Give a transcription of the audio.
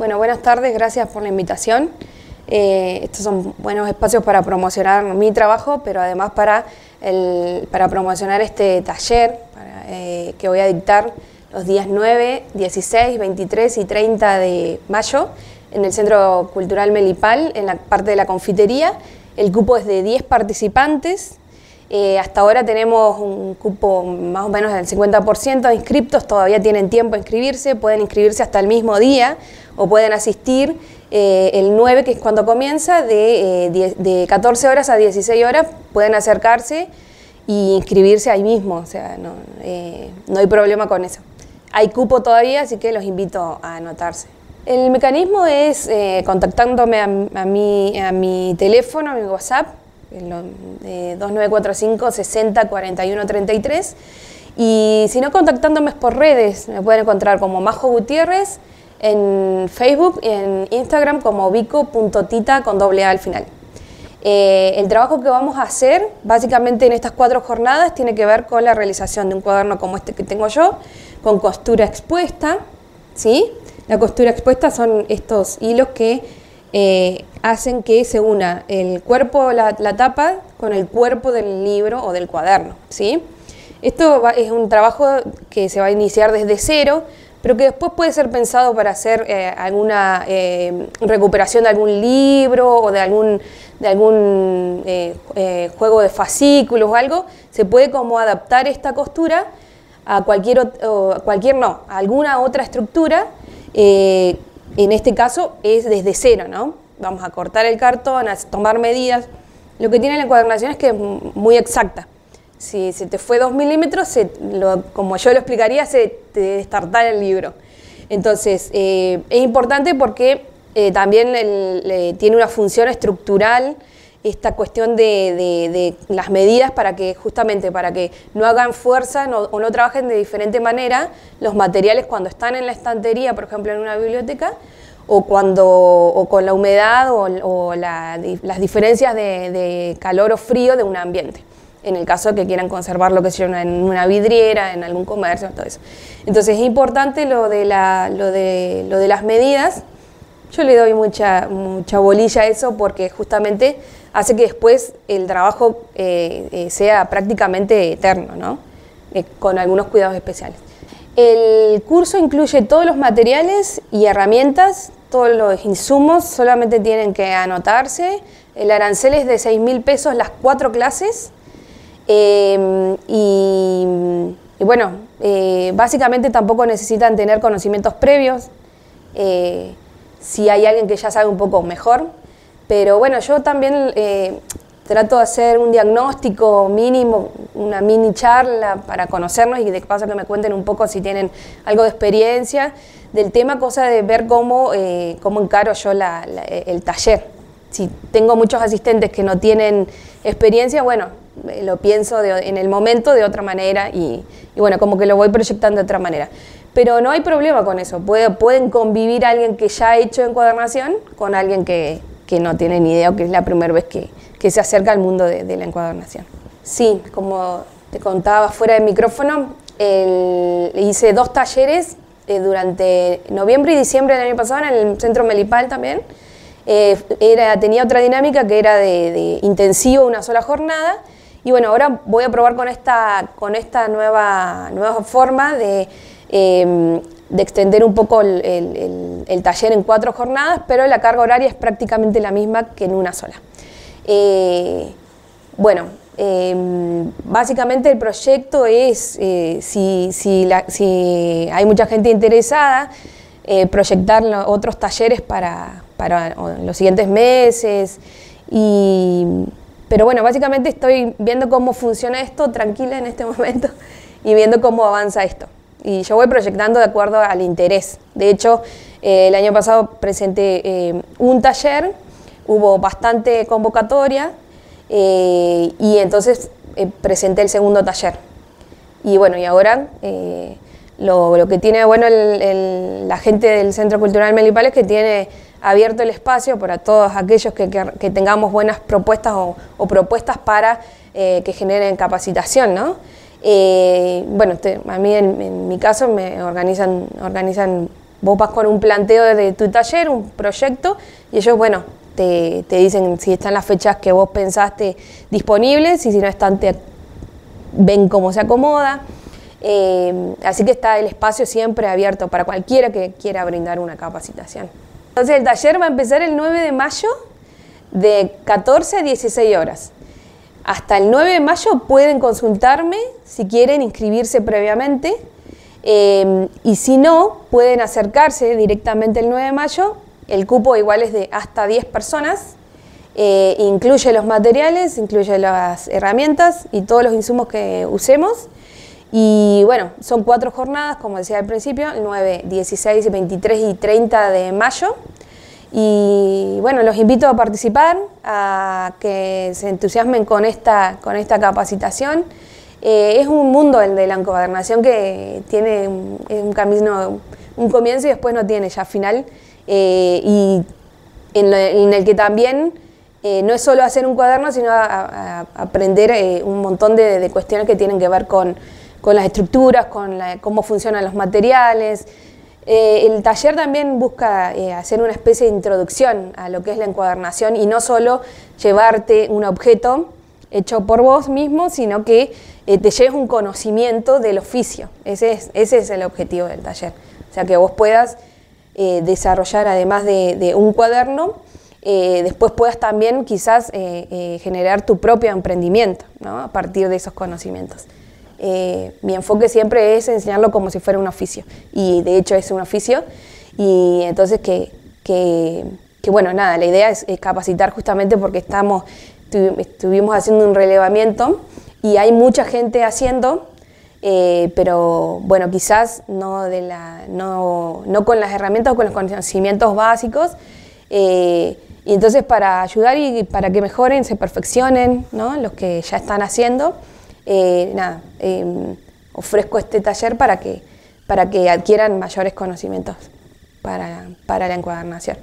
Bueno, buenas tardes, gracias por la invitación. Eh, estos son buenos espacios para promocionar mi trabajo, pero además para, para promocionar este taller eh, que voy a dictar los días 9, 16, 23 y 30 de mayo en el Centro Cultural Melipal, en la parte de la confitería. El cupo es de 10 participantes. Eh, hasta ahora tenemos un cupo más o menos del 50% de inscriptos, todavía tienen tiempo de inscribirse, pueden inscribirse hasta el mismo día o pueden asistir eh, el 9, que es cuando comienza, de, de 14 horas a 16 horas, pueden acercarse y inscribirse ahí mismo, o sea, no, eh, no hay problema con eso. Hay cupo todavía, así que los invito a anotarse. El mecanismo es eh, contactándome a, mi, a mi teléfono, a mi WhatsApp, eh, 2945 60 41 33, y si no contactándome por redes, me pueden encontrar como Majo Gutiérrez en Facebook y en Instagram como vico.tita con doble A al final. Eh, el trabajo que vamos a hacer, básicamente en estas cuatro jornadas, tiene que ver con la realización de un cuaderno como este que tengo yo, con costura expuesta, ¿sí? La costura expuesta son estos hilos que eh, hacen que se una el cuerpo, la, la, tapa, con el cuerpo del libro o del cuaderno, ¿sí? Esto es un trabajo que se va a iniciar desde cero, pero que después puede ser pensado para hacer eh, alguna eh, recuperación de algún libro o de algún, de algún juego de fascículos o algo, se puede como adaptar esta costura a cualquier, cualquier no, a alguna otra estructura, en este caso es desde cero, ¿no? Vamos a cortar el cartón, a tomar medidas. Lo que tiene la encuadernación es que es muy exacta. Si se te fue dos milímetros, como yo lo explicaría, se te destarta el libro. Entonces, eh, es importante porque eh, también tiene una función estructural esta cuestión de, las medidas para que justamente para que no hagan fuerza o no trabajen de diferente manera los materiales cuando están en la estantería, por ejemplo, en una biblioteca, o cuando o con la humedad o, las diferencias de calor o frío de un ambiente en el caso de que quieran conservar lo que sea en una vidriera, en algún comercio, todo eso. Entonces es importante lo de, la, lo de, lo de las medidas. Yo le doy mucha, mucha bolilla a eso porque justamente hace que después el trabajo eh, eh, sea prácticamente eterno, ¿no? Eh, con algunos cuidados especiales. El curso incluye todos los materiales y herramientas, todos los insumos, solamente tienen que anotarse. El arancel es de 6 mil pesos las cuatro clases Em, y, bueno, básicamente tampoco necesitan tener conocimientos previos. Si hay alguien que ya sabe un poco mejor. Pero bueno, yo también eh, trato de hacer un diagnóstico mínimo, una mini charla para conocernos y de paso que me cuenten un poco si tienen algo de experiencia del tema, cosa de ver cómo, cómo encaro yo el taller. Si tengo muchos asistentes que no tienen experiencia, bueno, lo pienso en el momento de otra manera y, bueno, como que lo voy proyectando de otra manera. Pero no hay problema con eso, pueden convivir alguien que ya ha hecho encuadernación con alguien que, no tiene ni idea o que es la primera vez que, se acerca al mundo de, la encuadernación. Sí, como te contaba fuera de micrófono, hice dos talleres eh, durante noviembre y diciembre del año pasado en el Centro Melipal también. Eh, era, tenía otra dinámica que era de, intensivo, una sola jornada, y bueno, ahora voy a probar con esta, con esta nueva, nueva forma de, em, de extender un poco el, el, taller en cuatro jornadas, pero la carga horaria es prácticamente la misma que en una sola. Eh, bueno, em, básicamente el proyecto es, eh, si, si, si, hay mucha gente interesada, proyectar otros talleres para, para los siguientes meses y pero bueno, básicamente estoy viendo cómo funciona esto tranquila en este momento y viendo cómo avanza esto. Y yo voy proyectando de acuerdo al interés. De hecho, eh, el año pasado presenté eh, un taller, hubo bastante convocatoria eh, y entonces presenté el segundo taller. Y bueno, y ahora lo, que tiene bueno la gente del Centro Cultural Melipal es que tiene abierto el espacio para todos aquellos que, tengamos buenas propuestas o, propuestas para eh, que generen capacitación, ¿no? Eh, bueno, a mí en, mi caso me organizan, organizan vos vas con un planteo de tu taller, un proyecto, y ellos, bueno, te, dicen si están las fechas que vos pensaste disponibles y si no están, te ven cómo se acomoda. Eh, así que está el espacio siempre abierto para cualquiera que quiera brindar una capacitación. Entonces el taller va a empezar el 9 de mayo de 14 a 16 horas. Hasta el 9 de mayo pueden consultarme si quieren inscribirse previamente eh, y si no, pueden acercarse directamente el 9 de mayo. El cupo igual es de hasta 10 personas. Eh, incluye los materiales, incluye las herramientas y todos los insumos que usemos. Y bueno, son cuatro jornadas, como decía al principio, el 9, 16, 23 y 30 de mayo. Y bueno, los invito a participar, a que se entusiasmen con esta, con esta capacitación. Eh, es un mundo el de la encuadernación que tiene un, camino, un comienzo y después no tiene ya final. Eh, y en, el que también eh, no es solo hacer un cuaderno, sino aprender un montón de, de, cuestiones que tienen que ver con, con las estructuras, con cómo funcionan los materiales, eh, el taller también busca eh, hacer una especie de introducción a lo que es la encuadernación y no solo llevarte un objeto hecho por vos mismo, sino que eh, te lleves un conocimiento del oficio. Ese es, el objetivo del taller. O sea, que vos puedas desarrollar, además de, un cuaderno, después puedas también quizás generar tu propio emprendimiento a partir de esos conocimientos. Eh, mi enfoque siempre es enseñarlo como si fuera un oficio, y de hecho es un oficio, y entonces que, que, bueno, nada, la idea es, capacitar justamente porque estamos, estuvimos haciendo un relevamiento y hay mucha gente haciendo, eh, pero bueno, quizás no, de la, no, no, con las herramientas o con los conocimientos básicos. Eh, y entonces para ayudar y para que mejoren, se perfeccionen ¿no? los que ya están haciendo, eh, nada, em, ofrezco este taller para que, para que adquieran mayores conocimientos para, para la encuadernación.